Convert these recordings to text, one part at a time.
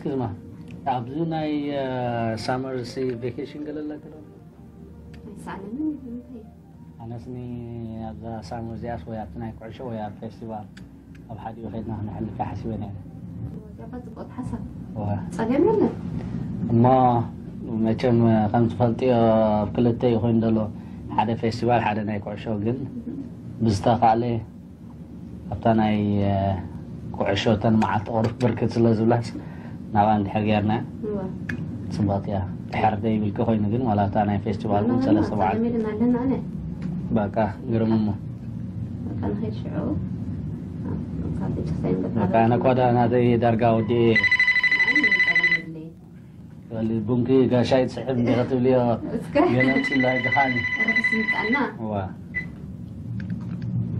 Uh, اسمعي اسكزما. ኣብዚ ናይ ሳመር ሲ ቬኬሽን ገለላ ከሎ ኣይሰዓለኒ ንምንታይ ኣነስኒ ኣብዛ ሳመር እዚኣስ ወይ ኣብቲ ናይ ኩዕሾ ወይ ኣብ ፌስቲቫል ኣብ ሓዲኡ ከይድና ክነሕልፍ ሓሲበ ነረ እዚኣ ፅቡቅ ሓሳብ ዋ ፀገም የለን እሞ መቸም ከም ዝፈልጥዮ ኣብ ክልተ እዩ ኮይኑ ዘሎ ሓደ ፌስቲቫል ሓደ ናይ ኩዕሾ ግን ብዝተኻእለ ኣብታ ናይ ኩዕሾ ተን መዓልቲ ቁርፍ ብርክት ስለ ዝብላስ نعم حرجعنا سبات يا حردي بالكوي نجن ولا تانا فيستيفال من سلا سبعة بقى غرمم كان هاي شعو بقى أنا كودا أنا زي درجة ودي البنكي قاشايد سحب دخلت لي جنات الله يدخلني وا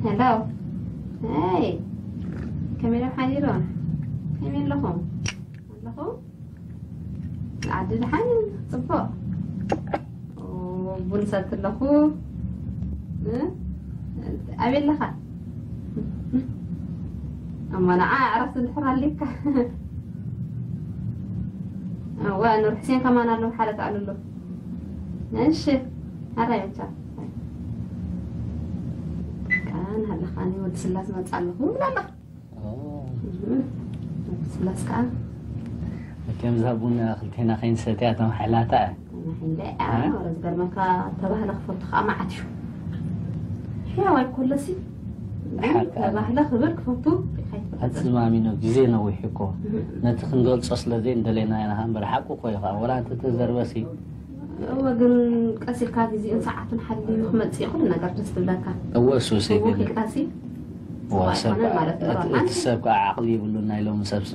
هلاو هاي كاميرا حالي رون كاميرا لهم ኣለኹም ኣለኹም ዓዲ ድሓን ፅቡቅ ቡን ሰት ኣለኹ እ? ኣበይ ኣለኻ እሞ ንዓ ዕረፍቲ እንድሕር ሃሊካ እዋ ኑር ሕሴን ከማን ኣለዉ ሓለፍ ኣለሎ እሺ ኣራይ ብቻ كان هلا خاني ولد سلاس ما تعلق مو لا لا سلاس كان كم زابون أخذت هنا خين ستياتهم حلاتها نحن لا أعرف أه؟ بل مكا تبه لخفرت خاما عدشو شو. هو الكل سي؟ الله لخبرك فرتو هاد سلمى منو جزينا ويحكو. نتخن دول صاص لذين دلينا أنا هم برحقو خويا ولا أنت تزر بسي. هو قل قاسي الكاتي زين ساعة نحلي وحمد سيقول نقدر نستلبكا هو سوسي هو كاسي. እቲ ሰብ ከዓ ዓቕሚ የብሉን ናይ ሎም ሰብሲ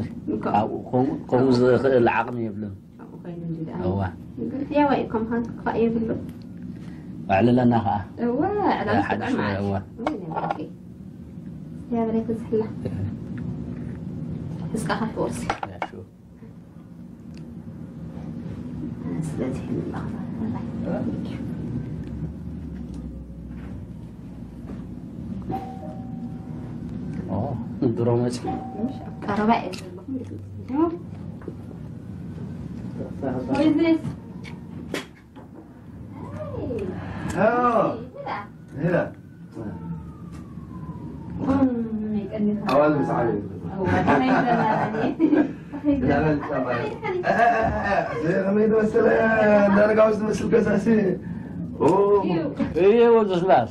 ከምኡ ዝኽእል ዓቕሚ የብሉን እዋ ዕልለና ከዓ ሓድሽ እዋ ስለዚ درو ماشي كهرباء هنا أول مساعدة حميد والسلام أنا قاعد أسلك أساسي أوه إيه ولد سلاش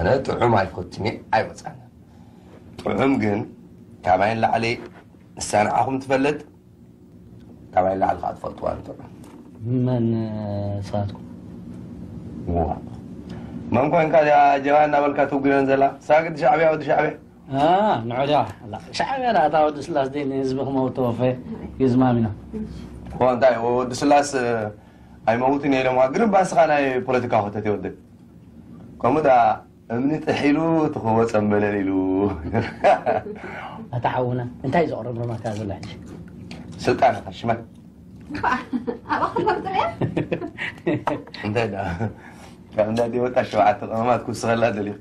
أنا طعم ألكوتني أيوزان طعم جن. كمان لعلي. السنة عقم تفلت. كمان لعلي قاعد فلت وانت من آه، ساتكم وا مام كون كذا جوان نقول كتب جن زلا. ساكت شعبي أو شعبي آه نعجاه لا شعبي أنا أتاو دسلاس دين يزبخ موتوا في يزمامنا وان داي ودسلاس آه، أي موتين إلى ما قرب بس خانة بوليتيكا خطتي ودي كم ده أمني تحيلو تخوة سمليلو أتعاونا. أنت عايز أقرب لنا كذا ولا حاجة سلطان شمال با اخر مره تعيا أنت دا. كان دا دي وتاش وعات ما تكون صغلا دلي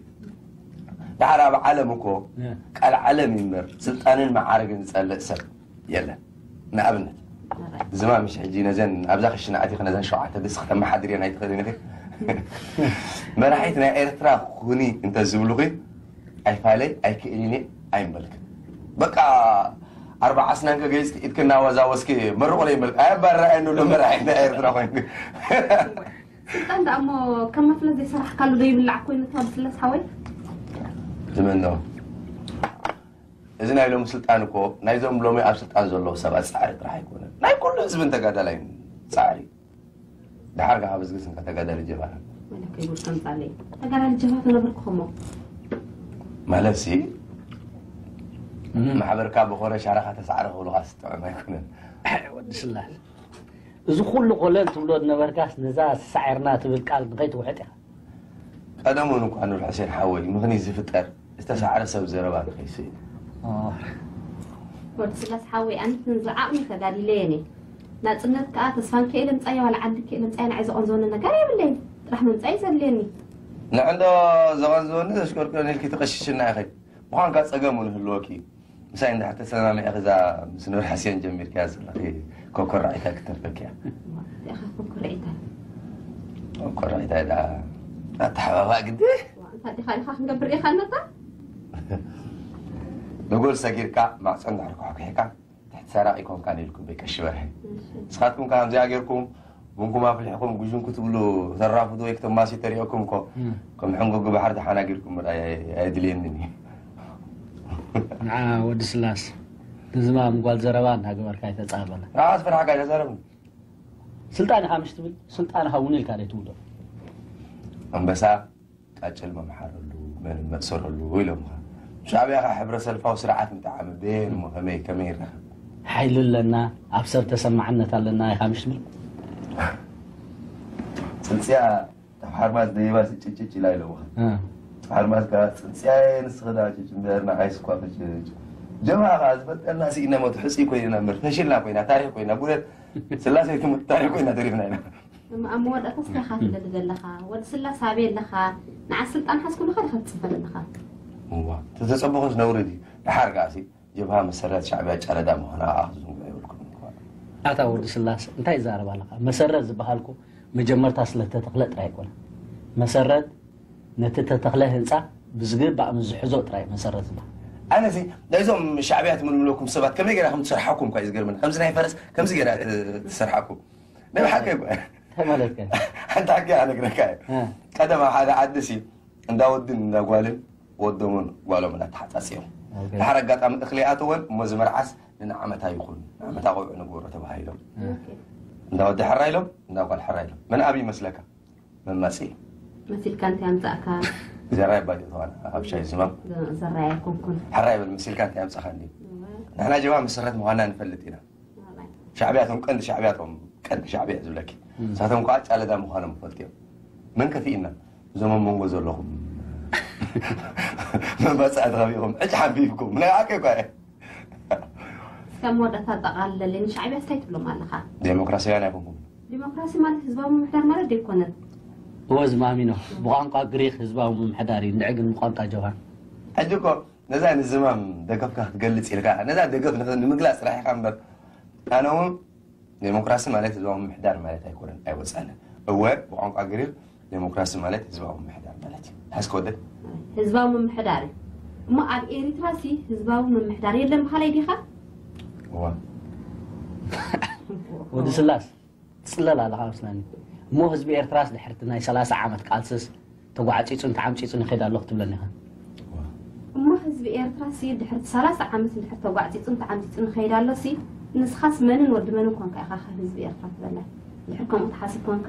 دحرا بعلمكو نعم. قال علم ينبر سلطان المعارك نصلق سر يلا. نعبنا نعم. زمان مش حجينا زين. ابزخ الشنعتي خنا زين شو عاتب بس ختم حدري أنا يتخلي نفك መራሒት ናይ ኤርትራ ኩኒ እንተዝብሉ ኹ ኣይፋለይ ኣይክእልኒ ኣይምበልክን በቃ ኣርባዓስናንከ ገይፅቲ ኢትክና ወዛወስኪ መርቆ ይበልክ ኣየባረኣየንብሎ መራሒት ናይ ኤርትራ ኮይኑ። ስልጣን ዳ እሞ ከም መፍለ ዘይሰራሕካሉ ዶ ይብላዕ ኮይኑ እታ ብስለስ ሓወይ? ዝመነዎ እዚ ናይ ሎሚ ስልጣን እኮ ናይዞም ሎሚ ኣብ ስልጣን ዘለዉ ሰባት ፃዕሪ ጥራሕ ኣይኮነን። ናይ ኩሉ ህዝብን ተጋዳላይ ፃዕሪ። ድሓር ከዓ ብዝግስንካ ተጋዳሊ ጀባና መለከ ይብል ከምፃለይ ተጋዳሊ ጀባት ነበርክኹሞ ማለት ሲ ማሕበርካ ብኮረ ሻራካ ተሳዕረ ክብሉካ ዝጥዕም ኣይኮነን ወዲ ስላስ እዚ ኩሉ ቆለል ትብሎ ነበርካስ ነዛ ሳዒርና ትብል ቃል ንከይትውሕጥ ኢኻ ቀደሙን እኳ ኑር ሕሴን ሓወይ ምክንያት ዝፍጠር ዝተሳዕረ ሰብ ዘረባ ንኸይስ ወዲ ስላስ ሓወይ ኣንትን ዝዓቕሚ ተጋዲለየኒ ናፅነት ከዓ ተስፋን ክእለ ምፃይ ዋላ ዓዲ ክእለ ምፃይ ንዓይ ዘቐንዘወኒ ነገር የብለይ ጥራሕ ምምፃይ ዘድልየኒ ንዕንዶ ዘቐንዝወኒ ተሽከርክሮ ንልኪ ተቐሽሽና ይኸይ ምኳንካ ፀገም እውን ህልወኪ ምሳይ እንድሕር ተሰማሚዐ ክዛ ምስ ኑር ሓሴን ጀሚርክያ ዘለኺ ኮኮራዒታ ክትርፈክያ ኢኻ ኮኮርዒታ ኮኮራዒታ ዳ ኣተሓባባእ ግዲ እንታይ ዲኻ ኢኻ ክንገብር ኢኻ ነታ ንጎል ሰጊርካ ማዕፆ እንድሕር ክሕኪሕካ ትሕቲ ሰራቅ ኢኮንካ ንኢልኩም በይቀሽበርሐ ንስኻትኩም ከምዚኣ ጌርኩም ቡንኩም ኣፍሊሕኩም ጉዥን ክትብሉ ተራፍዱ ወይ ክተማሲ ተሪኦኩም ኮ ከም ሕንጎጉ ባሕሪ ተሓናጊርኩም ምርኣይ ኣየድልየኒን እዩ ንዓ ወዲ ስላስ ንዝማ ምጓል ዘረባ እናገበርካ ይተፃበለ ንዓስ ፍርሓካ ተዛረብኒ ስልጣን ኢኻ ምሽ ትብል ስልጣን ኢኻ እውን ኢልካ ደ ትብሎ ኣንበሳ ቃጭል መምሓረሉ መን መእሰረሉ ኢሎም ሻዕብያ ካ ሕብረሰልፋዊ ስርዓት ምጣዓሚ ቤን ሞ ከመይ ከመይ ይረኸብ ሓይሊ ኣለና ኣብ ሰብ ተሰማዕነት ኣለና ኢኻ ምሽ ትብል ፅንፅያ ኣብ ሓርማዝ ደይባ ጭጭጭ ኢላ ኢለዎ ሓርማዝ ከዓ ፅንፅያ ንስኽዳ ጭጭ እምበርና ዓይስኳ ፍጭጭ ጀማ ከዓ ዝፈጠና ስኢና ሞት ሕፂ ኮይና ምር ፈሽልና ኮይና ታሪክ ኮይና ጉለት ስላሴ ትሙት ታሪክ ኮይና ተሪፍና ኢና ኣብ መወዳእታ ስካኻ ትደሊ ዘለኻ ወዲ ስላስ ኣበየ ኣለኻ ንዓ ስልጣን ሓስኩሉካ ዲኻ ትፅበል ኣለኻ እዋ ተተፀበኾስ ነውሪ ድዩ ድሓር ከዓ ጀብሃ መሰረት ሻዕብያ ጨረዳ ምኾና ኣክዝንጉ ይብልኩም ኣታ ወዲ ስላስ እንታይ ይዛረባ ኣለካ መሰረት ዝበሃልኩ መጀመርታ ስለተተኽለ ጥራይ ኣይኮነ መሰረት ነቲ ተተኽለ ህንፃ ብዝግባእ ምዝሕዞ ጥራይ መሰረት ዝበሃል ኣነ ሲ ናይዞም ሻዕብያ ትምልምለኩም ሰባት ከመይ ገና ከም ትሰርሓኩም ኳ እዩ ዝገርመኒ ከምዚ ናይ ፈረስ ከምዚ ገና ትሰርሓኩም ናይ ሓቀ ይጓ እንታይ ማለት ከ ሓንቲ ሓቂ ኣነግረካ እዩ ቀደም ኣብ ሓደ ዓዲ ሲ እንዳ ወድን እንዳ ጓልን ወዶምን ጓሎም እናተሓፃፅዮም ድሓር ኣጋጣሚ እኽሊ ኣተወን እሞ ዝመርዓስ ንዓመታ ይኹን ንዓመታ ቆልዑ ንግበሮ ተባሂሎም እንዳ ወዲ ሕራ ኢሎም እንዳ ጓል ሕራ ኢሎም መን ኣብ ይመስለካ መማፂ መሲልካ እንታይ ኣምፃእካ ዘራይ ባዲ ተዋና ኣብ ሻይ ዝማም ዘራይ ኣይኮንኩን ሕራ ይብል መሲልካ እንታይ ኣምፃኻ እንዲ ንሕና ጀማ መሰረት ምኳና ንፈልጥ ኢና ሻዕብያቶም ቀንዲ ሻዕብያቶም ቀንዲ ሻዕብያ ዝብለኪ ንሳቶም ከዓ ጫለዳ ምኳኖም ፈልጥ እዮም መን ከፊኢና እዞም ኣብ መንጎ ዘለኹም መመፃእቲ ከቢኹም ዕጭ ሓቢብኩም ናይ ዓቀ ኳ እስካብ መወዳእታ ጠቃልለለኒ ሻዕብያ ስታይ ትብሎም ኣለኻ ዴሞክራሲያን ኣይኮንኩም ዲሞክራሲ ማለት ህዝባዊ ምምሕዳር ማለት ደይኮነን እዎ ዝማሚኖ ብቋንቋ ግሪክ ህዝባዊ ምምሕዳር እዩ ንዕግን ብቋንቋ ጀብሃን ሕጂ እኮ ነዛ ንዝማም ደገፍካ ክትገልፅ ኢልካ ነዛ ደገፍ ንምግላፅ ጥራሕ ኢኻ እምበር ኣነ እውን ዴሞክራሲ ማለት ህዝባዊ ምምሕዳር ማለት ኣይኮነን ኣይወፃለን እወ ብቋንቋ ግሪክ ዴሞክራሲ ማለት ህዝባዊ ምምሕዳር ማለት እዩ ሓስከ ወደድ ህዝባዊ ምምሕዳር እዩ እሞ ኣብ ኤሪትራ ሲ ህዝባዊ ምምሕዳር የለን ባህላይ ዲኻ እዋ ወዲ ስላስ ትፅለል ኣለካ መስለኒ እሞ ህዝቢ ኤርትራስ ድሕርቲ ናይ 30 ዓመት ቃልስስ ተጓዓፂፁን ተዓምፂፁን ይኸይድ ኣለኹ ትብለኒ ኢኻ እሞ ህዝቢ ኤርትራ ሲ ድሕሪ 30 ዓመት ድሕሪ ተጓዕፂፁን ተዓምፂፁን ንኸይድ ኣሎ ሲ ንስኻስ መንን ወዲ መንን ኮንካ ኢኻ ካብ ህዝቢ ኤርትራ ትበላ ድሕሪ ከምኡ ተሓስብ ኮንካ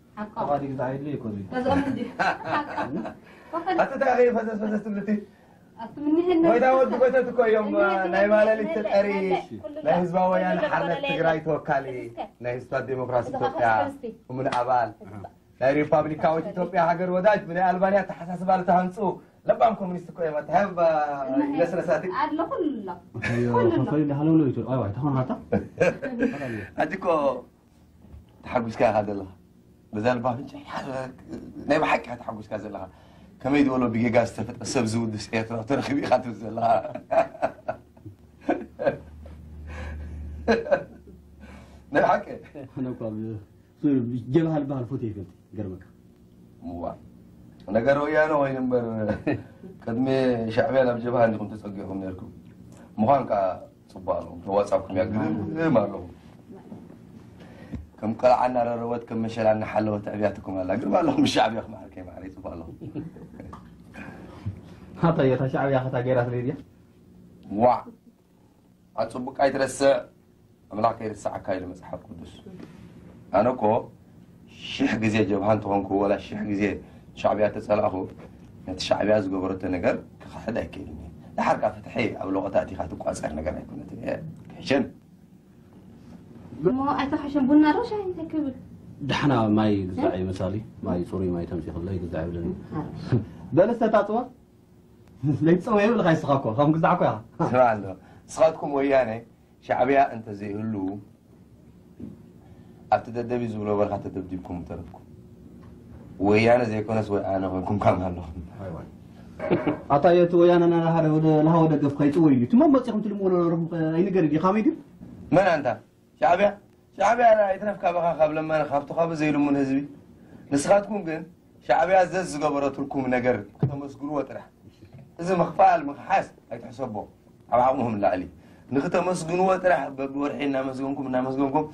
حقا غادي يقطع يديك وزي لازم ندير حقا حتى تعرف هذا هذا التي وإذا ود بيتك يوم نايم على ليت الأريش نهزب ويان حرنا تجري توكالي. نهزب الديمقراطية توكا ومن أبال. ريبابليكاوي توكا حجر وداج. من ألبانيا تحسس بالتهانسو لبام كومنيست كوي. ما تهب الناس نساتك عاد لا كل لا. أيوه، كل لا. فايد حلو لو يتو ايوا تهون هاتا؟ اديكو تحربسك هذا الله. ልባ ፍንጭ ናይ ብሓቂ ኢኻ ተሓጒስካ ዘለኻ ከመይ ዝበሎ ብጌጋ ዝተፈጠ ሰብ ዝውድስ ኤርትራ ተረኪቡ ኢኻ ትብል ዘለኻ ናይ ብሓቂ ኣነ እኳ ጀብሃ ዝበሃል ፎቶ ይፈልጥ ገርመካ እዋ ነገር ወያነ ወይ እምበር ቅድሚ ሻዕብያ ናብ ጀብሃ እንዲኹም ተፀጊዕኩም ነርኩም ምኳን ከዓ ፅቡቅ ኣለኹም ተዋፃብኩም كم قال عنا رروت كم مشى لنا حلوة أبياتكم الله قرب لهم الشعب يا أخ معك ما عليه تبقى ها طيب هذا الشعب يا أخ تاجيرات ليديا. وع أتصبك أي ترسع أملاك أي يرسع كايل مصحف قدس. أنا كو شيخ جزية جبهان تهونكو ولا شيخ جزية شعب يا تسأله نت شعب يا زقبرت نجر كخذ أكيد لحركة فتحية أو لغة تأتي خاتك أسر نجر يكون حشن أتوح عشان بنا رشا أنت يعني كبر دحنا ما يقزعي إيه؟ مثالي. ما يصوري ما يتمسي خلا يقزعي بلني بلسته آه. تاتوا ليتصوي يبل خاي سخاكو؟ خم قزعكو يا. سمع الله. سخاتكم ويانا. شعبيا أنت زي هلو. ابتدى أبتدبي زولو برخة تدبدبكم تربكم. ويانا زي كونس ويانا ويكم كام هلو. أطايت ويانا أنا لها ودقف خيط ويلي تمام بصيحكم تلمون أي نقرد يا دي من أنت؟ ድዩ ካመይ ድዩ መን ኣንታ ሻዕብያ ሻዕብያ ኣይትረፍካ በኻ ካብ ለማነ ካብቲ ካብ ዘይልሙን ህዝቢ ንስኻትኩም ግን ሻዕብያ ዘዝ ዝገበረትልኩም ነገር ክተመስግንዎ ጥራሕ እዚ ምኽፋል ምክሓስ ኣይትሕሰቦ ኣብ ዓቕሙም ላዕሊ ንክተመስግንዎ ጥራሕ በብወርሒ እናመስገንኩም እናመስገንኩም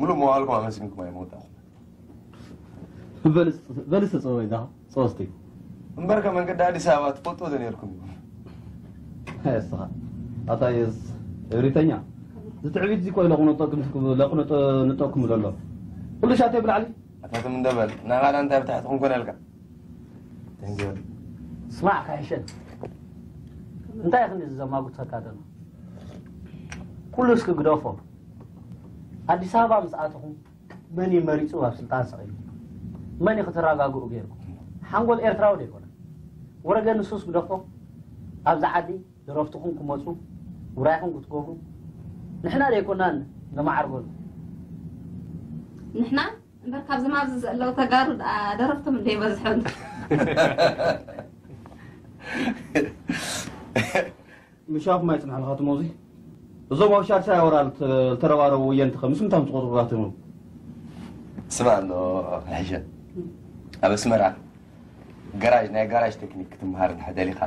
ሙሉእ መዋልኩም ኣመስግንኩም ኣይመውጣኹም በልስ ተፀወ ኢኻ ፀወስቲ እምበር ከም መንገዲ ኣዲስ ኣበባ ትፈልጦ ዶ ነርኩም እስኻ ኣታ የስ እብሪተኛ ዝትዕቢት እዚ ቆይ ለቁነጠኩም ዘሎ ኩሉ ሻተይ ብላዕሊ ኣታትም እንደበል ናኻዳ እንታይ ብታሕትኩም ኮነ ልካ ተንገበል ስማዕ ካይሸን እንታይ ክንዲ ዘማጉተካ ደሎ ኩሉ እስኪ ግደፎ ኣዲስ ኣበባ ምስ ኣትኹም መን እዩ መሪፁ ኣብ ስልጣን ሰቂሉ መን እዩ ክትረጋግኡ ገይርኩም ሓንጎል ኤርትራዊ ዶ ይኮነ ወረገ ንሱስ ግደፎ ኣብዛ ዓዲ ደረፍትኩም ክመፁ ውራይኹም ክትገብሩ ንሕና ደይኮናን ዘማዓርገሉ ንሕና እምበር ካብዚ ማብዚ ዘለው ተጋሩ ደኣ ደረፍቶም እንደይበዝሖም ምሻፍ ማይ ፅንሐልካ ትሞዚ እዞም ኣብ ሻርሻ ወራል ዝተረባረቡ ወየንቲ ምስ ምንታይ ትቆጥሩራትም ስማ ኣሎ ሕሸን ኣብ ኣስመራ ጋራጅ ናይ ጋራጅ ቴክኒክ ክትምሃር እንድሕር ኢኻ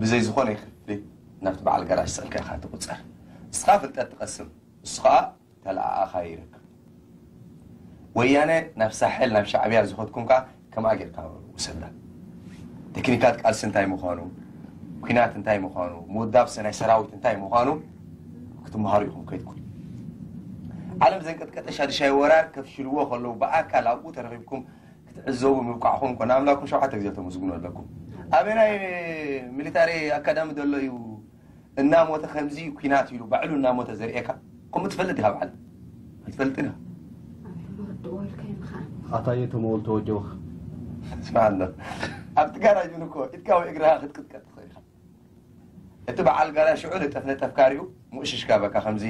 ብዘይ ዝኾነ ይክፍሊ ናብቲ በዓል ጋራጅ ስእልካ ኢኻ ትቁፀር ንስኻ ፍልጠት ትቐስም ንሱ ከዓ ተለኣኣኻ ይርከብ ወያነ ናብ ሳሕል ናብ ሻዕብያ ዝኸድኩም ከዓ ከምኣ ጌርካ ውሰዳ ቴክኒካት ቃልሲ እንታይ ምዃኑ ኩናት እንታይ ምዃኑ ምውዳብ ሰናይ ሰራዊት እንታይ ምዃኑ ክትመሃሩ ኢኹም ከይድኩም ዓለም ዘንቀጥቀጠ ሻድሻይ ወራር ከፍሽልዎ ከለዉ ብኣካል ኣብኡ ተረኺብኩም ክትዕዘቡ ምብቃዕኹም ኮነ ኣምላኩም ሸውዓተ ግዜ ተመስግኑ ኣለኩም ኣበናይ ሚሊታሪ ኣካዳሚ ዘሎ እዩ እናሞተ ከምዚ ኩናት ኢሉ ባዕሉ እናሞተ ዘርኤካ ከምኡ ትፈልጥ ኢኻ በዓል ኣይትፈልጥን ኢኻ ወድዎ ኢልካ ኢምካ ኣታየ ተመወል ተወጀውካ ስማ ኣሎ ኣብቲ ጋራጅ እኮ ኢድካ ወይ እግርኻ ክትቅጥቀጥ ትኽእል ኢኻ እቲ በዓል ጋራጅ ሽዑ ነጠፍ ነጠፍ ካሪኡ ሙእሽሽካ በካ ከምዚ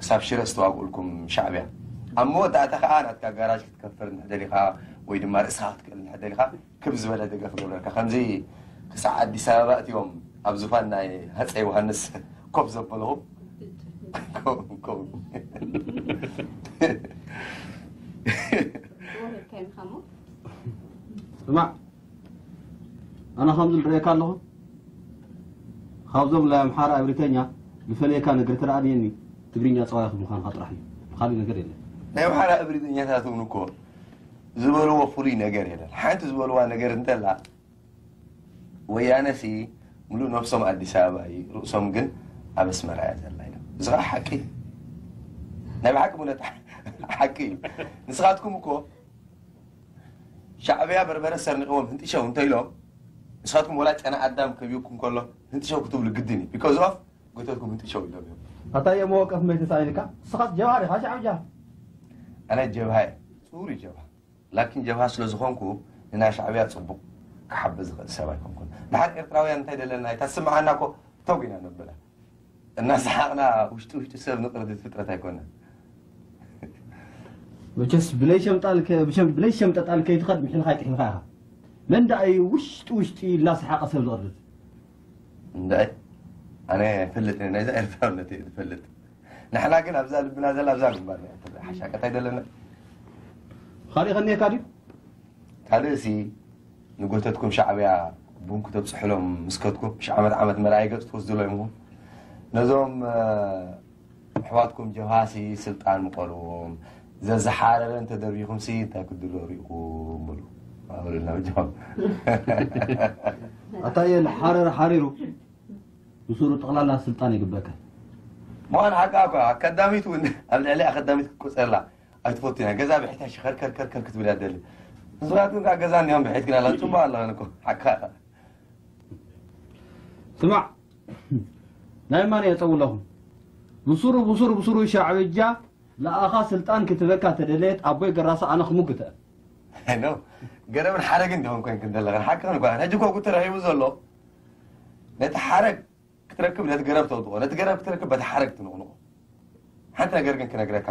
ክሳብ ሽረ ዝተዋግኡልኩም ሻዕብያ ኣብ መወዳእታ ከዓ ናትካ ጋራጅ ክትከፍር እንድሕደሊኻ ወይ ድማ ርእስኻ ክትክእል እንድሕደሊኻ ክብ ዝበለ ደገፍ ገብረልካ ከምዚ ክሳብ ኣዲስ ኣበባ እትዮም ኣብ ዝፋን ናይ ሃፀይ ዮሃንስ ኮፍ ዘበልኹ ወድዎ ኢልካ ኢምካ ሞ ስማዕ ኣነ ከምዚ ንሪአካ ኣለኹ ካብዞም ናይ ኣምሓራ እብሪተኛ ዝፈለየካ ነገር ተረኣንየኒ ትግርኛ ፀዋይ ምዃንካ ጥራሕ እዩ ካሊእ ነገር የለን ናይ ባሓራ እብሪተኛታት እውን እኮ ዝበልዎ ፍሉይ ነገር የለን ሓንቲ ዝበልዋ ነገር እንተላ ወያነሲ ሙሉእ ነብሶም ኣዲስ ኣበባ እዩ ርእሶም ግን ኣብ ኣስመራ እያ ዘላ ኢሎም እዚ ከዓ ሓቂ እዩ ናይ ብሓቂ ሙነት ሓቂ እዩ ንስኻትኩም እኮ ሻዕብያ በርበረ ሰርኒቕዎም ህንጢሸው እንተኢሎም ንስኻትኩም ወላ ጨና ኣዳም ከቢብኩም ከሎ ህንጢሸው ክትብሉ ግድን እዩ ቢካዝ ኦፍ ጎተትኩም ህንጢሸው ኢሎም እዮም ኣታየ መወቀፍ መይተሳኢልካ ንስኻት ጀብሃ ዲኻ ሻዕብ ጃ ኣነ ጀብሃ እየ ፅሩይ ጀብሃ ላኪን ጀብሃ ስለ ዝኾንኩ ንናይ ሻዕብያ ፅቡቅ ክሓብዝ ዝኽእል ሰብ ኣይኮንኩን ድሓር ኤርትራውያን እንታይ ደለና ታስምዓና ኮ ተጉና ነብላ እናሰሓቕና ውሽጢ ውሽጢ ሰብ ንቅርዲት ፍጥረት ኣይኮነን መቸስ ብለይ ሸምጣል ብለይ ሸምጠጣል ከይትኸድ ምሕልካ ይጥሒልካ ኢኻ መንዳ እዩ ውሽጢ ውሽጢ እናሰሓቐ ሰብ ዝቕርድት እንዳይ ኣነ ፍልጥ ናይዛ ኤርትራውነት እየ ዝፈልጥ ንሕና ግን ኣብዛ ልብና ዘላ ኣብዛ ግንባር ሓሻቀት ኣይደለና ካልእ ከኒየካ ድዩ ካልእ ሲ ንጎተትኩም ሻዕብያ ቡንኩ ተብፅሕሎም ምስከትኩም ሽ ዓመት ዓመት መርኣይ ገፅ ትወስድሎ ይምኹም ነዞም ኣሕዋትኩም ጀብሃሲ ስልጣን ምቆልዎም ዘዘሓረረ እንተደርቢኹም ሲ እንታይ ክድሎ ሪኢኹም ብሉ ኣብልና ጀዋብ ኣታየ ሓረር ሓሪሩ ምስሩ ጠቕላላ ስልጣን ይግበካ ምዃን ሓቂ እኳ ኣካዳሚት እውን ኣብ ልዕሊ ኣካዳሚት ክቁፀርላ ኣይትፈቱ ኢና ገዛ ብሒታ ሽኸርከርከርከር ክትብል እያ ደሊ ንስኻትኩም ከዓ ገዛ እኒኦም ብሒት ግን ኣላ ፅቡቅ ኣለኸን እኮ ሓካ ስማዕ ናይ ማን እየ ፀውለኹም ብሱሩ ብሱሩ ብሱሩ ሻዕብጃ ለኣኻ ስልጣን ክትበካ ተደለየት ኣቦይ ገራሳ ኣነ ክሙግተ ኖ ገረብን ሓረግን ዲኹም ኮንክ እንደለኸን ሓቂ ኳ ሕጂ ኮ ተረኺቡ ዘሎ ነቲ ሓረግ ክትረክብ ነቲ ገረብ ተውጥቆ ነቲ ገረብ ክትረክብ በቲ ሓረግ ትንቕንቆ ሓንቲ ነገር ግን ክነግረካ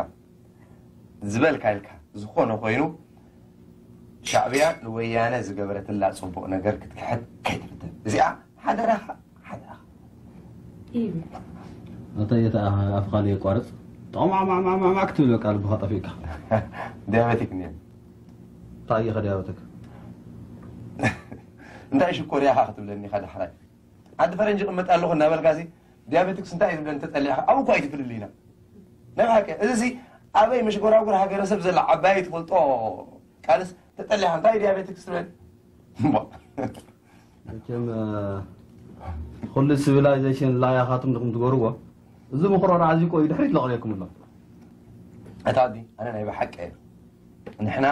ዝበልካ ኢልካ ዝኾነ ኮይኑ ሻዕብያ ንወያነ ዝገበረትላ ፅቡቅ ነገር ክትክሕት ከይትፍትን እዚኣ ሓደራኻ ሓደራኻ እዩ ኣታየተ ኣፍኻ የቋርፅ ጠቕማዕማዕማዕማዕ ክትብል በቃ ልብኻ ጠፊእካ ዲያቤቲክ እኒአ እንታይ እየ ከዲያበተክ እንታይ ሽኮር ኢኻ ክትብለኒ ኻ ዳሕራይ ዓዲ ፈረንጂ ቅመጥ ኣለኹ እናበልካሲ ዲያቤቲክስ እንታይ እዩ ዝብለኒ ተፀሊዕኻ ኣብኡ እኳ ኣይትፍልሉ ኢና ናይ ሓቂ እዚ ሲ ኣበይ መሽጎራጉር ሃገረሰብ ዘላ ዓባይ ትፈልጦ ቃልስ ተፀሊዕኻ እንታይ ዲያቤቲክስ ትብል መቸም ኩሉ ሲቪላይዜሽን ላያኻትም ድኹም ትገርዎ እዚ ምክሮር ዓዝዩ ቆዩ ድሕሪት ለቕልየኩም ኣሎ እታ ዲ ኣነ ናይ ብሓቂ እየ ንሕና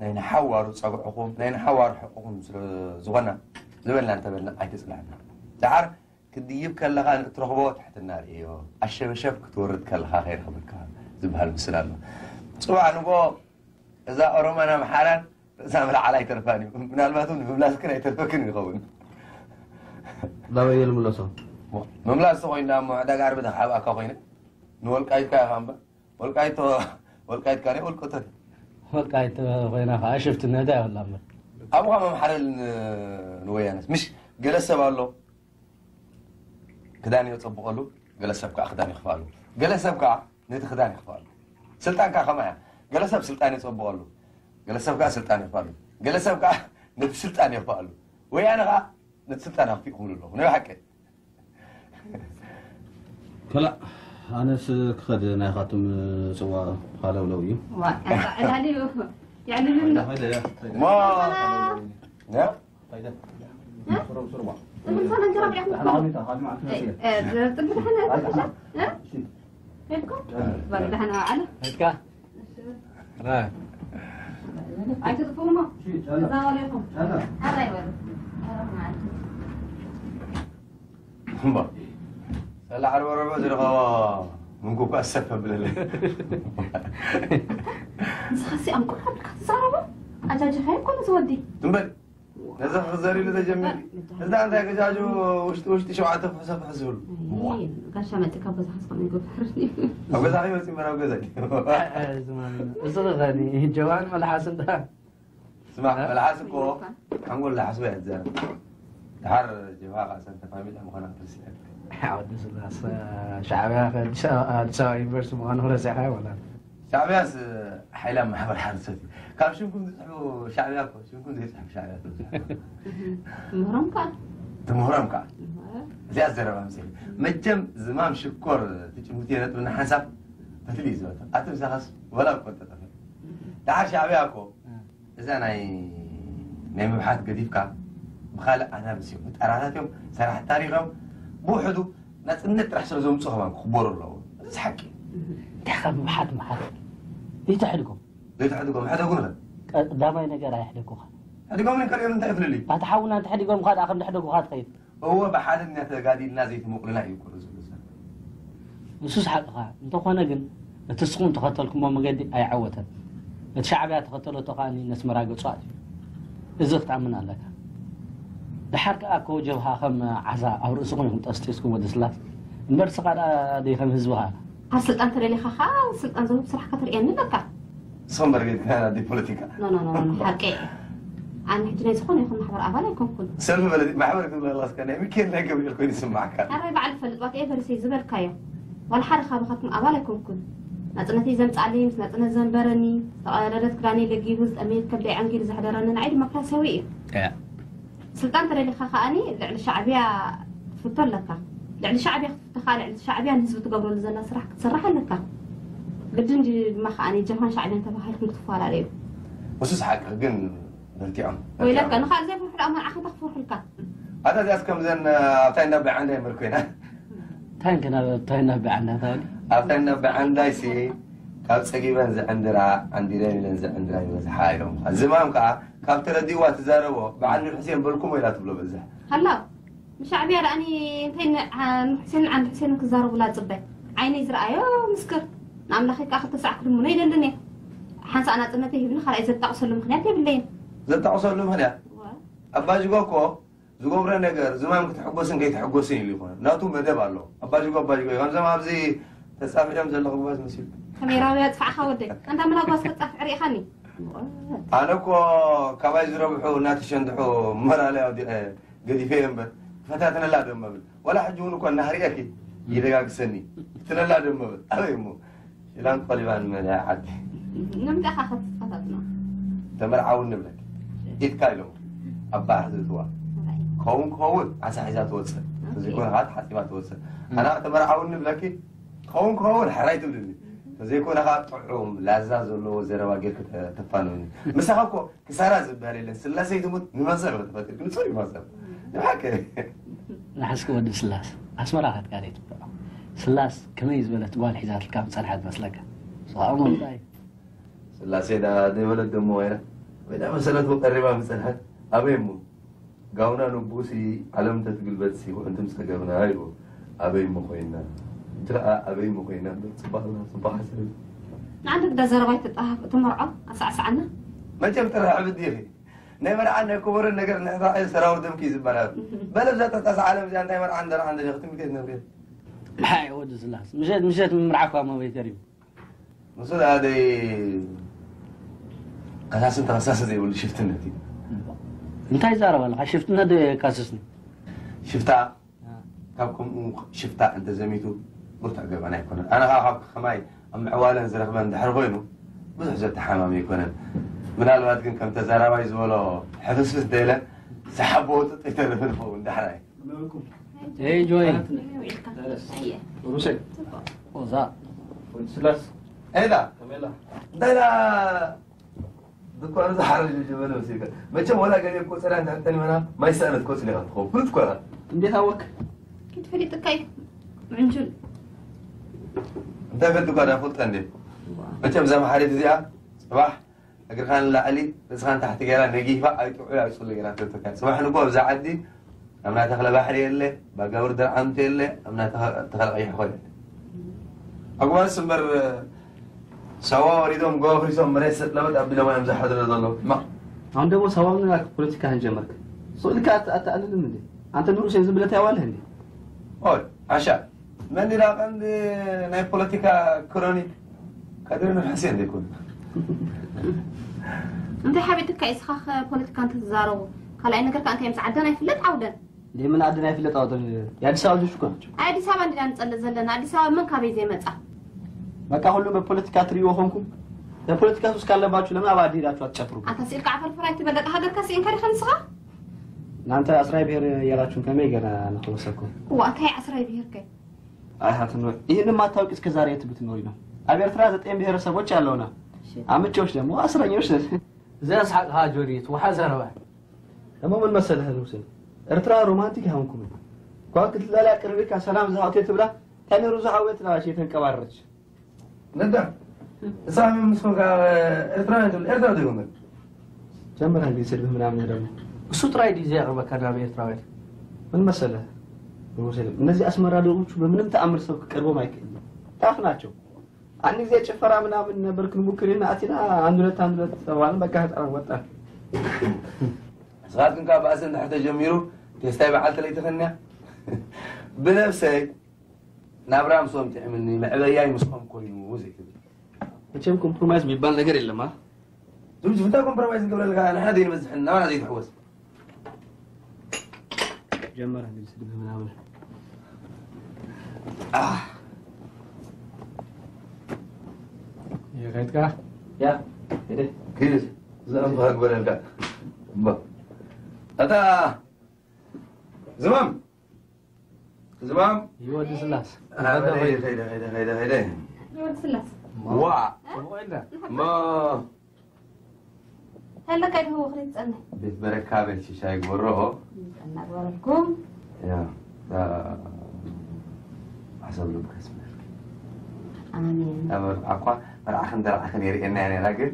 ናይ ንሓዋሩ ፀጉዕኹም ናይ ንሓዋሩ ሕቁኹም ስለዝኾና ዝበልና እንተበልና ኣይተፅላዕና ዳሓር ክድይብ ከለኻ እትረኽቦ ትሕትና ርእዮ ኣሸበሸብ ክትወርድ ከለኻ ከይረኽብካ ዝበሃል ምስል ኣሎ ፅዋዕ ንጎ እዛ ኦሮሞን ኣምሓራን እዛ መልዓል ኣይተርፋን እዩ ምናልባት ንምምላስክን ኣይተርፈክን ይኸውን ዳበየ ልምለሶ ምምላስ ተኮይንና እሞ ዕዳጋ ዓርቢ ተሓብኣካ ኮይነ ንወልቃይትካ ኢኻ እምበር ወልቃይት ወልቃይትካ ነ ወልቆተት ወልቃይት ኮይና ከዓ ሽፍቲ ነዳ ይብላ እምበር ኣብኻ መምሓረል ንወያነስ ምሽ ገለ ሰብ ኣሎ ክዳን የፀብቀሉ ገለ ሰብ ከዓ ክዳን ይኽፋሉ ገለ ሰብ ከዓ ነቲ ክዳን ይኽፋሉ ስልጣን ከዓ ከማ እያ ገለ ሰብ ስልጣን የፀብቀሉ ገለ ሰብ ከዓ ስልጣን ይኽፋሉ ገለ ሰብ ከዓ ነቲ ስልጣን የኽፋሉ ወያነ ከዓ ነቲ ስልጣን ኣኽፊእኩም ኣለኹ ናይ ሓቂ ከላ ኣነስ ክኸድ ናይ ካትም ፅዋ ካለውለው እዩ ዕላልዩ يعلمون ማ ያ طب صار مبا سلا حرب ربع زرقا منكو كأسفة بلالي سخسي أمكو حبك تزاربا أجاج خير كون زودي تنبل نزح خزاري لذا جميل إذا أنت أجاج وشت وشت شو عاتف حسب حسول قرشة ما تكبز حسب منكو فرني أبو زاحي مسي مرا أبو زاحي زمان جوان ولا ده اسمع ولا حاسم هنقول لحسب يا زلمة har jawaab san tafaamiil ama kana tirsi cawdisadaas shacbiyaha addis ababa university muqaan hore saxaa wala shacbiyaas xayla maxamed xarsati kaab shinku saxbu shacbiyaako shinku saxbu shacbiyaako muhramka muhramka زياد زرابة مسكين مجم زمام شكور تجموتي رد من حسب تتليز وقت أتم سخص ولا كنت تفهم تعال شعبي أكو إذا أنا نايم بحث قديف كا ብካልእ ኣናብስ እዮም ጠራታት እዮም ሰራሕ ታሪኾም ብውሕዱ ናፅነት ጥራሕ ስለ ዘምፅኡ ኸማ ክክበሩ ኣለዎ እዚ ሓቂ እንታይ ካብ ምብሓት ምሓት ይትሕድጎም ዘይትሕድጎም ሕደጉን ኸ ቀዳማይ ነገር ኣይሕደጉኻ ሕድጎም ንከሪኦም እንታይ ይፍልል እዩ ባቲ ሓውና እንተሕዲጎም ካዳ ከም ድሕደጉኻ ትኸይድ እዎ ብሓደ ኛ ተጋዲልና ዘይትምቁልና እዩ ኩሉ ዝብሉ ሰብ ንሱስ ሓቅኻ እንተኾነ ግን እቲ ስኹም ተኸተልኩሞ መገዲ ኣይዓወተን እቲ ሻዕብያ ተኸተለቶ ከዓኒ ነስመራ ገፅዋት እዩ እዚ ክትኣምን ኣለካ ድሓር ከዓ ኮ ጀብሃ ከም ዓሳ ኣብ ርእስኹም ኢኹም ጠስጢስኩም ወዲ ስላስ እምበር ስኻ ደይ ከም ህዝብኻ ኣብ ስልጣን ተደሊኻ ከዓ ስልጣን ዝህብ ስራሕ ከተርእየኒ ኣለካ ንስኹም በርጌት ናዲ ፖለቲካ ኖ ኖ ኖ ሓቂ ኣነ ሕጂ ናይ ዝኾነ ይኹን ማሕበር ኣባል ኣይኮንኩን ሰልፊ በለዲ ማሕበር ክብለላስካ ናይ ሚካኤል ናይ ገብርኤል ኮይኑ ይስማዓካ ሓራይ በዓል ፈልጥ ዋት ኤቨር ሰይ ዝበልካዮ ዋላ ሓደ ካብኻትኩም ኣባል ኣይኮንኩን ናፅነተይ ዘምፃለይ ምስ ናፅነት ዘንበረኒ ዝተቐደደት ክዳነይ ለጊቡ ዝጠመየት ከብደይ ዓንጊሉ ዘሕደረኒ ንዓይ ዲሞክራሲያዊ እዩ سلطان ترى اللي خاني لعن شعبية فطر لك لعن شعبية فتخا لعل شعبية نسبة قبل زنا صراحة تسرح لك قدن جي ما خاني جهان شعبية أنت بحالك متفوال عليه وسوس حق جن نرتيعم ويلك أنا خالد زي فوح الامر عخي تخفوح لك هذا زي أسكم زين آه، ابتين نبي عندي مركوينا تاين كنا تاين نبع عندها ثاني. آه، ابتين نبع عندي سي. كاب تقريبا زي عندنا عندي لين زي عندنا يمزح حايهم زمان كا كاب تردي واتزاروا بعد الحسين بالكم ولا تبلو بزح ሃላ ንሻዕብያ ዳኣኒ እንታይ ሕሴን ዓንዲ ሕሴን ክዛረቡላ ፅበይ ዓይነይ ዝረኣዮ ምስክር ንኣምላኸይ ከዓ ክልተ ሰዓት ክድሙነ ይደልን እየ ሓንሳ ናፅነተይ ሂብኒ ካልኣይ ዘጣቕሰሉ ምክንያት የብለይን زي تعصل لهم هنا أبا جوكو زغبره ነገር ዝማም ክትሕጎስን ከይትሕጎስን ኢሉ ይኮነ ናቱ መደብ ኣሎ ኣባ ጅጎ ኣባ ጅጎ ከምዞም ኣብዚ ተፃፊዖም ዘለኹ ባዝ መሲሉ ከመይራውያ ፅፋዕኻ ወደይ እንታ መላጓስ ከፃፍዕ ሪኢኻኒ ኣነ እኮ ካባይ ዝረብሑ እናተሸንድሑ መራለያ ገዲፈ እምበር ፈታትነላ ዶ መብል ወላ ሕጂ እውን እኮ እናሃሪአኪ ይደጋግሰኒ ትነላ ዶ መብል ኣበይ እሞ ሽላን ቆሊባን መድያ ዓዲ ንምንታይ ኻ ከትፈታትኖ ተመርዓውን ንብለክ ኢትካ ኢሎም ኣብ ባሕር ዝእትዋ ከውን ክኸውን ዓሳ ሒዛ ትወፅእ ተዘይኮነ ከዓ ተሓፂባ ትወፅእ ኣና ተመርዓውን ንብለኪ ከውን ክኸውን ሕራይ ትብልኒ ዘይኮነ ከዓ ጥዑም ላዛ ዘለዎ ዘረባ ጌርክ ተፋንውኒ ምሳኻ እኮ ክሳራ ዝበሃል የለን ስላሰይ ትሙት ንመንሰር ትፈትር ንፁር እዩ መንሰር ንሓቂ ንሓስኪ ወዲ ስላስ ኣስመራ ከትካደ ይትብዖ ስላስ ከመይ ዝበለት ጓል ሒዛትልካ ምፀንሐት መስለካ ስኻሞ ይ ስላሴ ደይበለት ደሞ ወይና ወይዳ መሰረት ቀሪባ ምፀንሐት ኣበይ እሞ ጋውና ንቡሲ ዓለም ተትግልበትሲ ውዕንትምፀገብና ይቦ ኣበይ እሞ ኮይና أبي مخينا صباح الله صباح سلم نعندك دا زرباي تطاهف تمرأة أسعسعنا ما جاب ترى عبد يخي نمر نعم، عنا كبر النجر نحضر سراور دم كيز بنات بلا بزات تسعى على مزيان ناي مرعى عندنا عندنا يختم كيز نبريد الحقيقة ود الله مشيت مشيت من مرعاك ما بيتريم مسؤول هذا قساس أنت قساس زي اللي شفت النتي أنت زاره والله شفت النتي قاسسني شفتها؟ آه. كابكم شفتها؟ أنت زميتو؟ برتا أنا يكون أنا ها هاك خماي أم عوالا زرق من دحر غينو بده حجة حمام يكون من الوقت كن كم تزارا ما يزولو حفظ في الديلة. سحبوا تتلفن فوق دحراي. هاي جوين. روسي وزا. سلاس. ايدا دلا دكوا أنا زحرج الجبل وسيك ما كم ولا قال يكون عند حتى منا ما يسألت كوسلي غتخوف كنت كورا نديها هواك كنت فريتك كيف؟ عنجل እንታይ ፈልጥ ጓዳ ፍልጠ እንዴ መቸም እዛ መሓሪት እዚኣ ፅባሕ እግርካ ንላዕሊ ርእስኻ ታሕቲ ገይራ ነጊፋ ኣይጥዑ ኣይፅሉ ገይራ ትልትካ ፅባሕ ንኮ ኣብዛ ዓዲ ኣብ ናይ ተኽለ ባሕሪ የለ ባጋብር ደርዓምቲ የለ ኣብ ናይ ተኽለ ቀይሕ ኮ የለ ኣጉባንስ እምበር ሰዋ ወሪዶም ጎ ፍሪሶም መሬት ሰጥለመት ኣቢሎም እዮም ዝሓድረ ዘሎ ማ አሁን ደግሞ ሰባውን ፖለቲካህን ጀመርክ ሶልካ አትአልልም እንዴ አንተ ኑሩሴ ዝም ብለህ ታየዋለህ እንዴ ኦይ ዓሻ መን ዳ ቀንዲ ናይ ፖለቲካ ክሮኒክ ከድሪ ንሕሴን ዘይኮኑ እንታይ ሓቢትካ ኢስኻ ፖለቲካ እንተተዛረቡ ካልኣይ ነገር ከዓ እንታይ ምስ ዓደን ኣይፍለጥ ዓውደን እንዴ ምን አድና ይፍለጥ አወጥ የአዲስ አበባ ልጆች እኮ ናቸው ኣይ ኣዲስ ኣበባ እንዲና ንፀልእ ዘለና ኣዲስ ኣበባ መን ካበይ ዘይመፃ በቃ ሁሉም በፖለቲካ ትሪዮ ሆንኩም በፖለቲካ ሱስ ካለባችሁ ለምን አባዲ ሄዳችሁ አትጨፍሩ ኣንተ ስኢልካ ዓፈርፍራይ ትበለጠ ሃገርካ ሲእንካ ዲኻ ንስኻ እናንተ አስራይ ብሔር እያላችሁን ከመይ ገና ነኸወሰኩ እዋ እንታይ ዓስራይ ብሄርከ አይ ሀትኖ ይህን ማታወቂ እስከ ዛሬ የት ብትኖሪ ነው? አብ ዘጠኝ ብሔረሰቦች አለውና አምጪዎች ደግሞ አስረኞች ነን። ዘስሓቅካ ጆሪት እሞ ምን መሰለህ ንውስን ኤርትራ ሮማንቲክ ሃንኩም ኳብ ክትላላ ቅርቢካ ሰላም ዝሃውቴ ትብላ ታኒሩ ዝዓወት ናባሽ የተንቀባረች። ነዳ እሳሚ ምስምካ ኤርትራ ኤርትራ ዘይኮነት ጀመራ እንግዲህ ስድብህ ምናምን ደግሞ እሱ ጥራይ ዲዜ ያቅርበካ ናብ ኤርትራውያን። ምን መሰለህ? ሁሴን እነዚህ አስመራ ዶሮቹ በምንም ተአምር ሰው ቀርቦም አይገኝም ጣፍ ናቸው አንድ ጊዜ ጭፈራ ምናምን ነበርክ ንሙክሪና አቲና አንድ ሁለት አንድ ሁለት ተባልን በቃ ህፃን ወጣን ንስኻትኩም ካብ ባእሲ እንድሕር ተጀሚሩ ቴስታይ በዓል ተለይትኸንያ ብነፍሰይ ናብራ ምሶም ጥዕምኒ መዕበያይ ምስኦም ኮይኑ ዘይትብል መቼም ኮምፕሮማይዝ የሚባል ነገር የለም አ ጅብጅብ እንታይ ኮምፕሮማይዝ ንገብረልካ ንሕና ዘይንበዝሕን ናብና ዘይትሕወስ ጀመረ እንግዲህ ስድብህ ምናምን ከይትካ ያ ሄደ كيف زلمه بهاك ولا لا با اتا زمام زمام ይወዲ ስላስ هيدا هيدا هيدا هيدا هيدا ይወድ ስላስ وا ጽቡቅ ኢልና ما هلا كاين هو خليت تسألني بيت بركة بيت شاي قبره أنا أقولكم يا አሰብሉ ከስምር አሜን አበር አቋ መርዓኽን ደረዓኽን የርእየና ነና ግን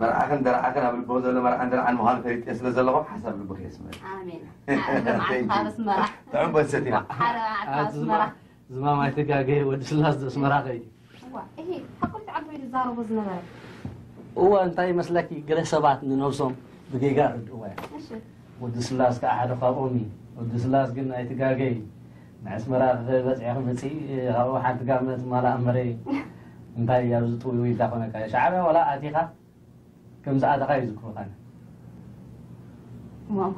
መርዓኽን ደረዓኽን ኣብ ልቦ ዘሎ መርዓን ደረዓን ምዃኑ ፈሊጠ ስለ ዘለኹ ሓሳብ ልቡ ከስምር ጥዑም በሰት ኢና ዝማማይት ጋገ ወዲ ስላስ ዘስመራ ኸይድ እዩ ዝዛረቦ ዝነበረ እወ እንታይ መስለኪ ገለ ሰባት ንነብሶም ብጌጋ ርድእዋ ወዲ ስላስ ከዓ ሓደ ካብኦም እዩ ወዲ ስላስ ግን ኣይትጋገ እዩ ናይ ኣስመራ በፂዕኹ መፂ ካብኡ ሓንቲ ጋመ ትማልኣ መሬ እንታይ እያ ዝጥውዩ ኢልካ ኮነካ ሻዕብያ ዋላ ኣቲኻ ከምዝኣተኻ እዩ ዝክሩካ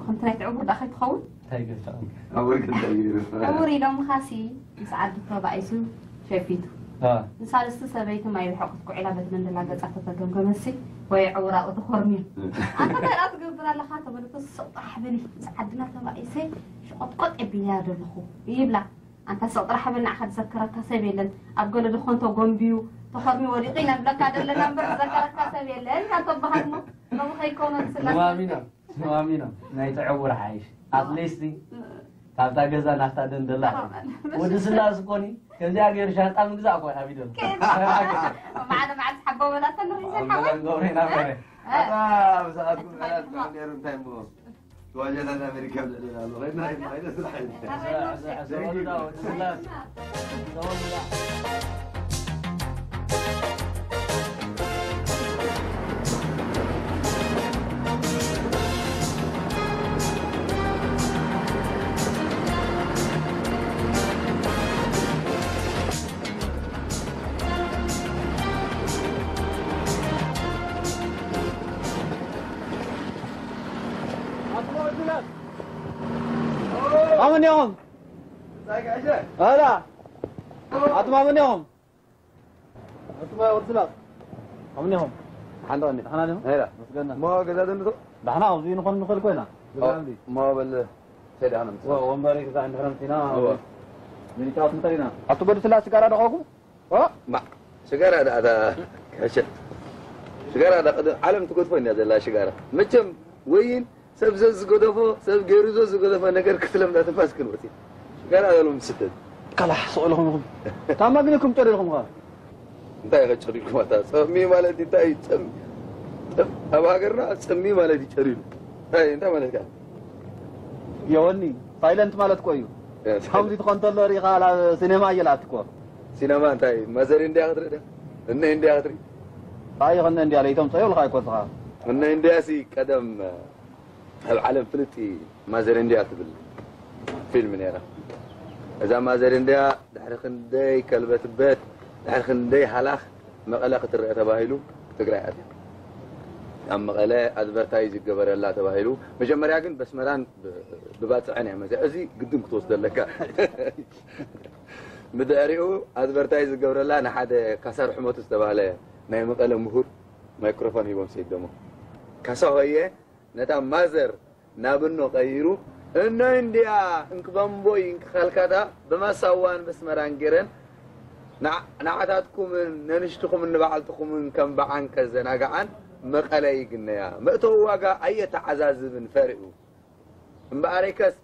ከምቲ ናይ ትዕቡር ዳኸ ትኸውን ዕቡር ኢሎምካሲ ምስ ዓዲ ተባኢሱ ሸፊቱ ንሳልስቲ ሰበይቲ ማይ ብሕቁ ትኩዒላ በቲ መንደላ ገፃ ተተገምገመሲ ወይ ዕቡራ ቁ ተኮርኒ ኣንተ እንታይ ትገብር ኣለካ ተመልቶ ስቕ ጥራሕ በኒ ምስ ዓድና ተባኢሰይ قطقط ابيلار دلخو يبلا انت صوت رحب لنا احد ذكرك سبيلن أقول دخون تو غومبيو تخدمي وريقينا بلا كاد لنا نمبر ذكرك سبيلن انت بهم ما بخيكون سلام امينا امينا نايت عور عايش اتليستي كابتا جزا نحتا دن دلا ودي سلاس كوني كزي اغير شاطا من جزا اكو حبيب دل ما عاد ما عاد حبوا ولا تنري زي حوالي نقولين نقولين هذا مساعدكم هذا من يرن تيمو واجهنا أمريكا لغايه هاي ما هي الحين ثواني لا منهم هلا. اطمع منهم اطمع ورسلك منهم حنرني حنرني هلا. ما قد هذا دحنا عاوزين نخل نخل كوينا ما بل سيد أنا وان بارك إذا عند حرمتنا من تاوت مترينا اطبر سلا سيجارة دخوكم آه ما. سيجارة ده هذا كشه سيجارة ده علم تكون فين هذا لا سيجارة؟ متم وين؟ ሰብ ሰብ ዝገደፎ ሰብ ገይሩዞ ዝገደፈ ነገር ክትለምዳ ትንፋስ ክንበት እዩ ገና ዘሎም ስደት ካላሕ ሰቀለኹም ኢኹም ታማግነኩም ጠሪልኹም ኸ እንታይ ኸ ጨሪልኩም ኣታ ፀሚ ማለት እንታይ እዩ ፀሚ ኣብ ሃገርና ፀሚ ማለት እዩ ጨሪሉ እንታይ ማለት ካ የወኒ ሳይለንት ማለት ኮ እዩ ከምዚ ትኾን ተሎ ርኢኻ ናብ ሲኔማ እየ ለኣቲ ኮ ሲነማ እንታይ እዩ መዘሪ እንድያ ክትርኢ ደ እነ እንድያ ክትርኢ ኣይ ኸነ እንድያ ለይቶም ፀዮልካ ይኮንስኻ እነ እንድያሲ ቀደም العالم فلتي ما زرنديا تبل فيلم نيرة إذا ما زرنديا دحرخن خندي كلبة بيت دحرخن خندي حلاخ مقالة الرئة تباهلو تقرأ أتي أم مقالة أدفرتايز الجبر الله تباهلو مجمريا كن بس مران ببات عنها مثلا أزي قدم كتوس دلك مداريو أدفرتايز الجبر الله نحد كسر حموت استباهله. نايم مقالة مهور. مايكروفون يبون سيد دمو. كسر هي ነታ ማዘር ናብኖ ቀይሩ እነ እንዲያ እንክበንቦይ እንክኻልካታ ብመሳዋን በስመራን ገይረን ንዓታትኩምን ነንሽትኹምን ንባዓልትኹምን ከም በዓን ከዘናግዓን መቐለ ይግነያ መእተዊ ዋጋ ኣየተዓዛዝብን ፈሪኡ እምበኣረይከስ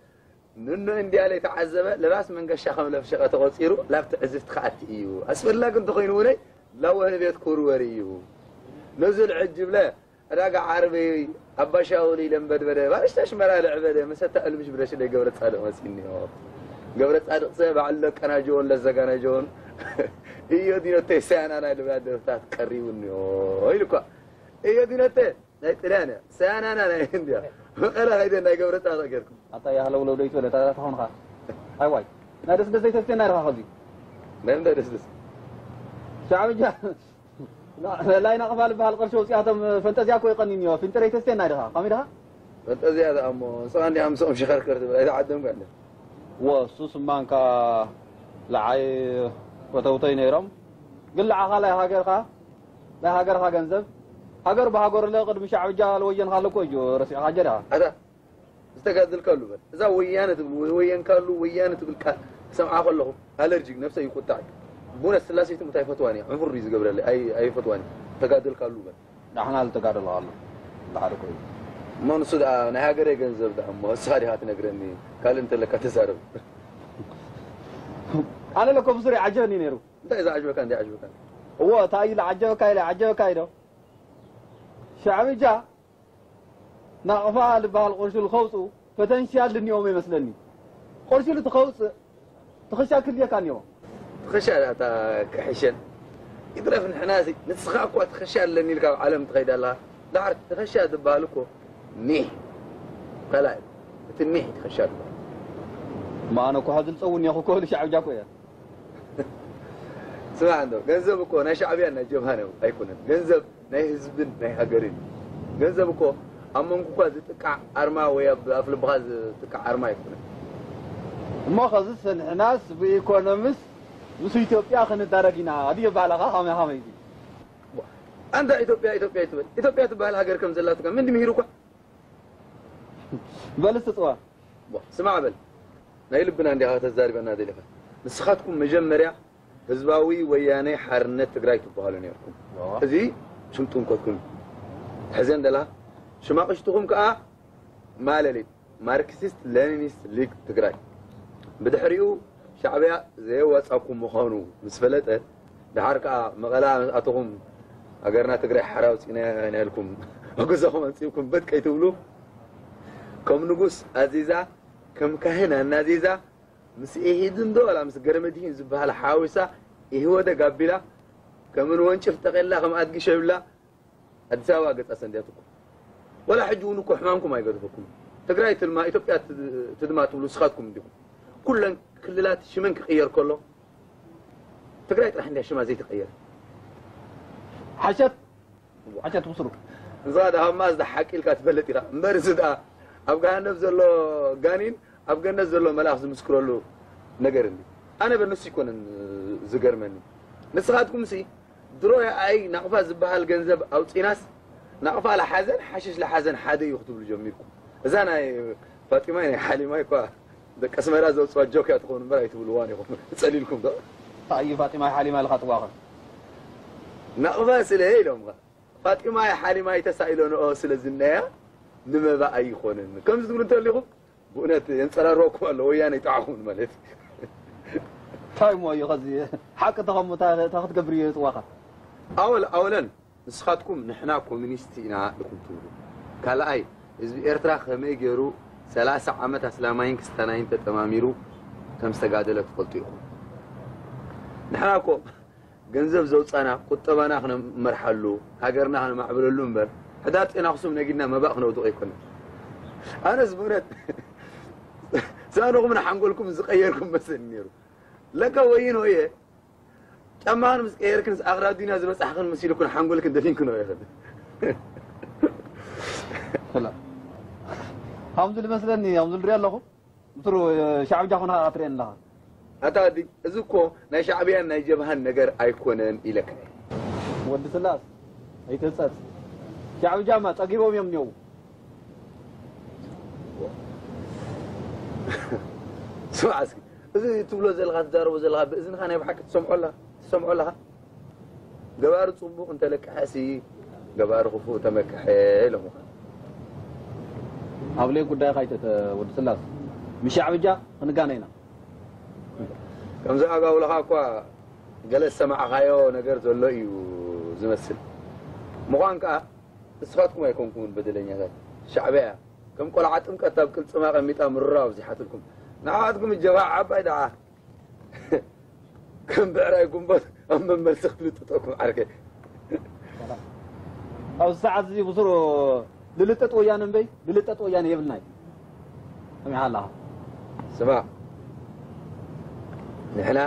ንኖ እንዲያ ለይ ተዓዘበ ልባስ መንገሻ ከም ለፍሸቐ ተቆፂሩ ላብቲ ዕዝፍቲ ከኣቲ እዩ ኣስፈላጊ እንተኮይኑ እውነይ ላብ ወህኒ ቤት ክውርወር እዩ ነዚ ልዕጅብለ ዕዳጋ ዓርበ ኣባሻውሊ ለንበድበደ ባእሽታ ሽመራ ልዕበደ መሰታ እልምሽ ብለሽ ደ ገብረ ፃድቅ መፂኒ ገብረ ፃድቅ ሰ በዓል ለቀናጀዎን ለዘጋናጀዎን እዮ ዲኖቴ ሰያናና ልብላ ደርፍታት ቀሪቡ እኒኦ ኢሉ እኳ። እዮ ዲኖቴ ናይ ጥልያነ ሰያናና ናይ እንዲያ። መቐለ ሃይደ ናይ ገብረ ፃድቅ ጌርኩም ኣታ ያህለውለው ደይቶ ለታታ ኮንካ ኣይዋይ ናይ ደስደስ ዘይተስቴና ኢርካ ከዚ ናይ ምንታይ ደስደስ ሻዕብ ጃ ላይ ናቕፋል በሃል ቅርሺ ወፂኣቶም ፈንጠዝያ ኮ ይቐኒን እዮ ፊንጥረይ ተስቴ ናይ ድኻ ከመይ ድኻ ፈንጠዝያ ዛ እሞ ንስኻ ኣምስኦም ሽኸርክር ትብል ኣይተዓደም ጋለ ወሱ ስማንካ ለዓይ ወተውተይ ነይሮም ግን ለዓኻ ላይ ሃገርካ ናይ ሃገርካ ገንዘብ ሃገር ብሃገር ለ ቅድሚ ሻዕብጃ ለወየን ካለኮ እዩ ረሲዕካ ጀዳ ኣታ ዝተጋድልካሉ በል እዛ ወያነ ትብል ወየንካሉ ወያነ ትብል ቃል ክሰምዓ ከለኹ ኣለርጂክ ነፍሰይ ይቁጣዕ بون السلاسي تمتاي فتواني. عفر ريز قبل أي أي فتواني. تقادل قالوا نحن على تقادل الله؟ الله لحالك ما نصد آه، أنا هاجر يجنزب ده. أما ساري هات نقرني قال أنت لك تسارب أنا لك بصري عجبني نيرو. انت إذا عجبك أنت عجبك هو تاي لا عجبك لا عجبك أيضا شعبي جا. نقفا لبهال قرش الخوص فتنشال اليوم مثلني قرش اللي تخوص. تخشى كل يوم. ንሕና ሲ ንስኻ እኳ ትኸሻ ኣለኒ ኢልካ ኣብ ዓለም ትኸይድ ኣለኻ ዳሕር ትኸሻ ትበሃል እኮ ኒሕ ከላይ እቲ ኒሕ ትኸሻ ትበሃል እማ ኣነ እኮ ሃዚ ዝፀውን እኒኹ ክህሉ ሻዕብጃ ኮ እየ ስማዕ እንዶ ገንዘብ እኮ ናይ ሻዕብያን ናይ ጀብሃን ኣይኮነን ገንዘብ ናይ ህዝብን ናይ ሃገርን እዩ ገንዘብ እኮ ኣብ መንጎካ ዝጥቃዕ ኣርማ ወይ ኣብ ኣፍ ልብኻ ዝጥቃዕ ኣርማ ኣይኮነን እሞ ከዚስ ንሕናስ ብኢኮኖሚስ ምስ ኢትዮጵያ ክንዳረግ ኢና ድዮ ባህላኻ ከመይ ከመይ እዩ ኣንታ ኢትዮጵያ ኢትዮጵያ ትብል ኢትዮጵያ ትበሃል ሃገር ከም ዘላ ትካ ምን ድምሂሩካ በልስ ትፅዋ ስማዕ በል ናይ ልብና እንዲኻ ተዛሪበና ዘሊኻ ንስኻትኩም መጀመርያ ህዝባዊ ወያነ ሓርነት ትግራይ ትበሃሉ ነርኩም እዚ ሽምጡንኮትኩም ሕዘን ደላ ሽማቅሽትኩም ከዓ ማለሌት ማርክሲስት ሌኒኒስት ሊግ ትግራይ ብድሕሪኡ ሻዕብያ ዘየዋፃኩም ምዃኑ ምስ ፈለጠ ድሓር ከዓ መቐላ መስኣትኹም ሃገርና ትግራይ ሓራ ውፅኢና ናኢልኩም ኣብ ገዛኹም ኣንፂብኩም በት ከይትብሉ ከም ንጉስ ኣዚዛ ከም ካህን ኣናዚዛ ምስ ኢሂድን ዶ ወላ ምስ ገረመድሂን ዝበሃል ሓዊሳ ይህወደ ጋቢላ ከምን ወንጭፍ ጠቐላ ከም ኣድጊ ሸብላ ኣዲስ ኣበባ ገፃ ሰንድያትኩም ወላ ሕጂ እውን እኮ ሕማምኩም ኣይገድፈኩም ትግራይ ትልማ ኢትዮጵያ ትድማ ትብሉ ስኻትኩም እንዲኩም ኩለን ክልላት ሽመን ክቕየር ከሎ ትግራይ ጥራሕ እንዲያ ሽማ ዘይትቐየር ሓሸት ሓሸት ብስሩ እዛ ዳሃማ ዝዳ ሓቂልካ ትፈለጥ ኢኻ እምበር እዚ ደኣ ኣብ ገሃነብ ዘሎ ጋኒን ኣብ ገነት ዘሎ መልኣኽ ዝምስክረሉ ነገር እንዲ ኣነ በንሱ ይኮነን ዝገርመኒ ንስኻትኩም ሲ ድሮ ኣይ ናቕፋ ዝበሃል ገንዘብ ኣውፂናስ ናቕፋ ለሓዘን ሓሽሽ ለሓዘን ሓደ እዩ ክትብሉ ጀሚርኩም እዛ ናይ ፋጢማይ ናይ ሓሊማይ እኳ دك اسمرا زو صواجوك اتكون مرايت بلوان يكون تصليلكم ده. طيب فاطمة حليمه الخطوة اخر نقبه سله لهم حالي ما يتسائلون. أو سله زنيا نمبا ايخونن كم زدون زغلون تليكم بونت ينصراركم الله ويانا يطعون مالك تايم طيب، ويا غزي حق تغمت تاخد قبرية تواخا اول اولا نسخاتكم نحناكم كومينيستي أنا لكم تقولوا. أي حزب ارترا خمي غيرو ሰላሳ ዓመት ኣስላማይን ክስታናይን ተጠማሚሩ ከም ዝተጋደለ ትፈልጡ ኢኹም ንሕና እኮ ገንዘብ ዘውፃና ቁጠባና ክነመርሓሉ ሃገርና ክነማዕብለሉ እምበር ሕዳር ጤና ኣክሱም ነጊድና መባእ ክነውድቕ ኣይኮነን ኣነስ ብእውነት ሳንኹም ንሓንጎልኩም ዝቀየርኩም መስኒ ነይሩ ለካ ወይን ወየ ጫማኽን ምስ ቀየርክን ኣቅራቢና ዝበፅሕክን መሲሉኩን ሓንጎልክን ደፊንክን ይኽእል ከምዚ ዝመስለኒ ከምዚ ንሪኦ ኣለኹ ምስሩ ሻዕብጃ ኮንካ ትሪአን ኣለኻ ኣታዲ እዚ እኮ ናይ ሻዕብያን ናይ ጀብሃን ነገር ኣይኮነን ኢለካ ወዲ ስላስ ኣይትህፀት ሻዕብጃማ ፀጊቦም እዮም እኒአው ስማዕ እስኪ እዚ ትብሎ ዘለካ ትዛረቦ ዘለካ ብእዝንኻ ናይ ብሓቂ ትሰምዖ ኣለኻ ትሰምዖ ኣለኻ ገባሪ ፅቡቕ እንተለቅሐሲ ገባሪ ክፉእ ተመክሐ ኢሎም ኣብ ለይ ጉዳይ ካይተት ወዲ ስላስ ምሻዕብጃ ክንጋነ ኢና ከምዚ ኣጋውለኻ እኳ ገለ ዝሰማዕኻዮ ነገር ዘሎ እዩ ዝመስል ምኳን ከዓ ንስኻትኩም ኣይኮንኩምን በደለኛታት ሻዕብያ እያ ከም ቆልዓ ጥምቀት ኣብ ቅልፅማ ቀሚጣ ምርራ ኣብዚሓትልኩም ንዓትኩም ጀባ ዓባይ ደዓ ከም ብዕራይ ጉንበት ኣብ መመልሲ ክትልጥጠኩም ዓርገ ኣብዚ ሰዓት እዚ ብስሩ ልልጠጥ ወያነ እምበይ ልልጠጥ ወያነ የብልናይ ሰሚዕኻ ኣለኻ ስማዕ ንሕና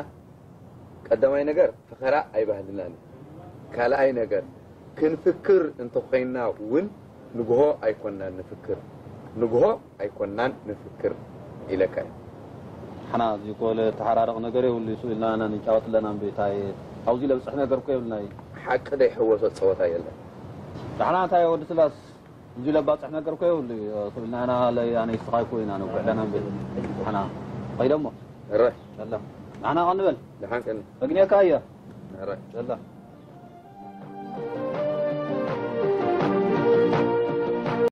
ቀዳማይ ነገር ፍኸራ ኣይባህልናን ካልኣይ ነገር ክንፍክር እንተኮይንና እውን ንግሆ ኣይኮናን ንፍክር ንግሆ ኣይኮናን ንፍክር ኢለካ እዩ ሓና እዚ ኮለ ተሓራርቕ ነገር የብሉ እሱ ኢልና ኢና ንጫወት ኣለና እምበይ እንታይ ኣብዙ ለብፅሕ ነገር ኮ የብልና እዩ ሓቂ ዘይሕወሶ ፀወታ የለን ንሕና እንታይ ወዲ ስላስ نجي لبات إحنا قرب كيف اللي قلنا أنا يعني استخاي كوين أنا وقعد أنا أنا غير امه الرح يلا أنا غنبل لحن كلا بقني كايا الرح يلا